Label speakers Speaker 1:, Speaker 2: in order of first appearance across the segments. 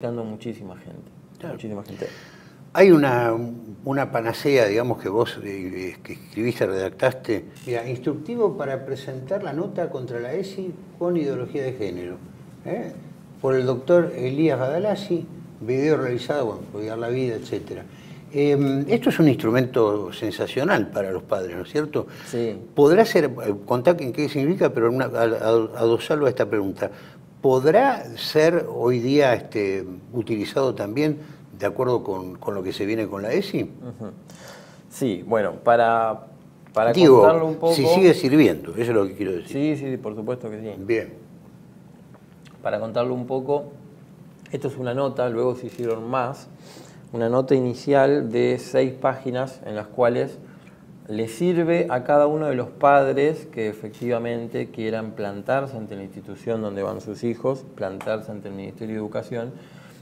Speaker 1: muchísima gente. Muchísima gente.
Speaker 2: Hay una, una, panacea, digamos, que vos eh, que escribiste, redactaste. Mira, instructivo para presentar la nota contra la ESI con ideología de género. ¿eh? Por el doctor Elías Badalasi, video realizado, bueno, Cuidar la Vida, etc. Em, esto es un instrumento sensacional para los padres, ¿no es cierto?
Speaker 1: Sí.
Speaker 2: Podrá ser, eh, contar en qué significa, pero una, adosarlo a esta pregunta. ¿Podrá ser hoy día este, utilizado también de acuerdo con, lo que se viene con la ESI?
Speaker 1: Sí, bueno, para, para contarlo un poco...
Speaker 2: si sigue sirviendo, eso es lo que quiero decir.
Speaker 1: Sí, sí, por supuesto que sí.
Speaker 2: Bien.
Speaker 1: Para contarlo un poco, esto es una nota, luego se hicieron más, una nota inicial de seis páginas en las cuales le sirve a cada uno de los padres que efectivamente quieran plantarse ante la institución donde van sus hijos, plantarse ante el Ministerio de Educación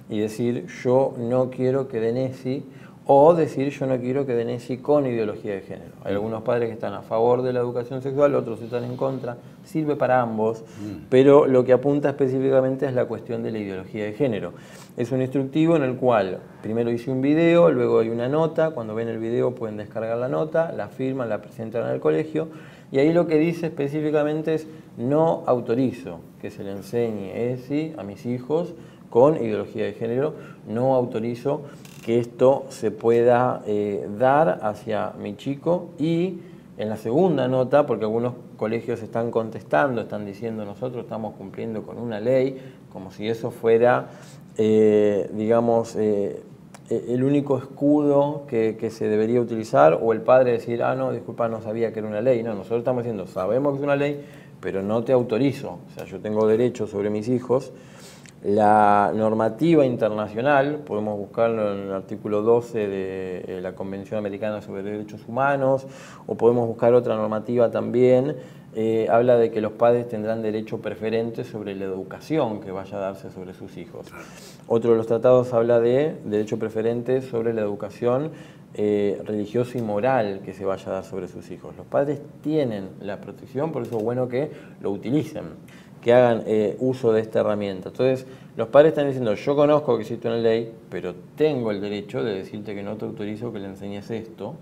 Speaker 1: y decir yo no quiero que den ESI o decir yo no quiero que den ESI con ideología de género. Hay algunos padres que están a favor de la educación sexual, otros están en contra, sirve para ambos, mm. pero lo que apunta específicamente es la cuestión de la ideología de género. Es un instructivo en el cual primero hice un video, luego hay una nota, cuando ven el video pueden descargar la nota, la firman, la presentan al colegio y ahí lo que dice específicamente es no autorizo que se le enseñe ESI a mis hijos con ideología de género, no autorizo que esto se pueda eh, dar hacia mi chico y en la segunda nota, porque algunos colegios están contestando, están diciendo nosotros estamos cumpliendo con una ley, como si eso fuera eh, digamos, eh, el único escudo que, se debería utilizar o el padre decir, ah, no, disculpa, no sabía que era una ley. No, nosotros estamos diciendo, sabemos que es una ley, pero no te autorizo. O sea, yo tengo derecho sobre mis hijos. La normativa internacional, podemos buscarlo en el artículo 12 de eh, la Convención Americana sobre Derechos Humanos, o podemos buscar otra normativa también eh, habla de que los padres tendrán derecho preferente sobre la educación que vaya a darse sobre sus hijos. Otro de los tratados habla de derecho preferente sobre la educación eh, religiosa y moral que se vaya a dar sobre sus hijos. Los padres tienen la protección, por eso es bueno que lo utilicen, que hagan eh, uso de esta herramienta. Entonces, los padres están diciendo, yo conozco que existe una ley, pero tengo el derecho de decirte que no te autorizo que le enseñes esto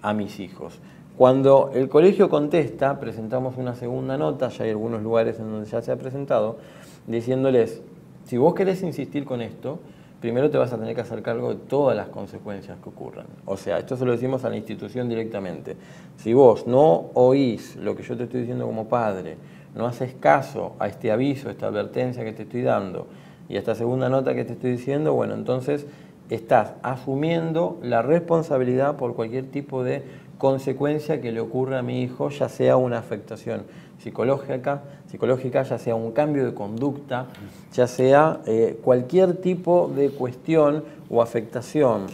Speaker 1: a mis hijos. Cuando el colegio contesta, presentamos una segunda nota, ya hay algunos lugares en donde ya se ha presentado, diciéndoles, si vos querés insistir con esto, primero te vas a tener que hacer cargo de todas las consecuencias que ocurran. O sea, esto se lo decimos a la institución directamente. Si vos no oís lo que yo te estoy diciendo como padre, no haces caso a este aviso, a esta advertencia que te estoy dando y a esta segunda nota que te estoy diciendo, bueno, entonces estás asumiendo la responsabilidad por cualquier tipo de consecuencia que le ocurre a mi hijo, ya sea una afectación psicológica, psicológica ya sea un cambio de conducta, ya sea eh, cualquier tipo de cuestión o afectación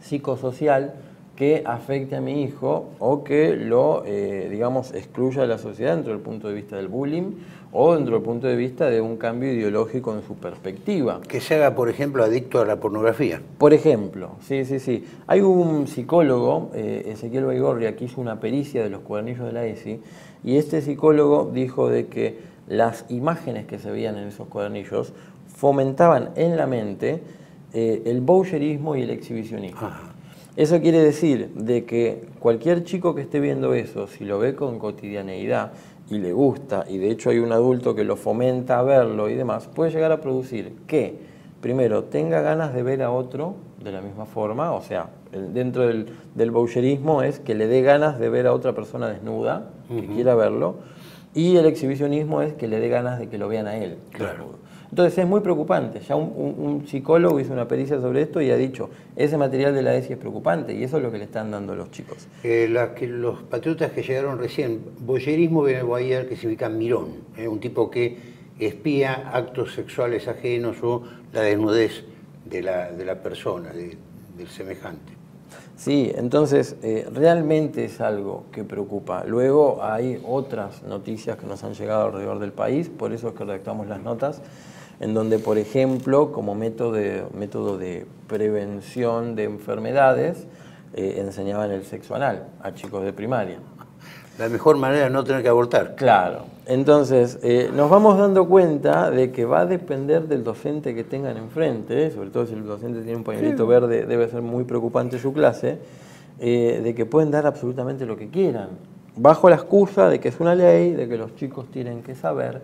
Speaker 1: psicosocial que afecte a mi hijo o que lo, eh, digamos, excluya de la sociedad dentro del punto de vista del bullying o dentro del punto de vista de un cambio ideológico en su perspectiva.
Speaker 2: Que se haga, por ejemplo, adicto a la pornografía.
Speaker 1: Por ejemplo, sí, sí, sí. Hay un psicólogo, eh, Ezequiel Baigorria, que hizo una pericia de los cuadernillos de la ESI, y este psicólogo dijo de que las imágenes que se veían en esos cuadernillos fomentaban en la mente eh, el boucherismo y el exhibicionismo. Eso quiere decir de que cualquier chico que esté viendo eso, si lo ve con cotidianeidad y le gusta, y de hecho hay un adulto que lo fomenta a verlo y demás, puede llegar a producir que, primero, tenga ganas de ver a otro de la misma forma, o sea, dentro del, del boucherismo es que le dé ganas de ver a otra persona desnuda, que quiera verlo, y el exhibicionismo es que le dé ganas de que lo vean a él.
Speaker 2: Claro.
Speaker 1: Entonces es muy preocupante. Ya un, psicólogo hizo una pericia sobre esto y ha dicho, ese material de la ESI es preocupante y eso es lo que le están dando a los chicos.
Speaker 2: Eh, que los patriotas que llegaron recién, boyerismo viene de que significa mirón, eh, un tipo que espía actos sexuales ajenos o la desnudez de la, de la persona, del semejante.
Speaker 1: Sí, entonces eh, realmente es algo que preocupa. Luego hay otras noticias que nos han llegado alrededor del país, por eso es que redactamos las notas en donde, por ejemplo, como método de, método de prevención de enfermedades, eh, enseñaban el sexo anal a chicos de primaria.
Speaker 2: La mejor manera de no tener que abortar.
Speaker 1: Claro. Entonces, eh, nos vamos dando cuenta de que va a depender del docente que tengan enfrente, ¿eh? sobre todo si el docente tiene un pañuelito verde, debe ser muy preocupante su clase, eh, de que pueden dar absolutamente lo que quieran, bajo la excusa de que es una ley, de que los chicos tienen que saber.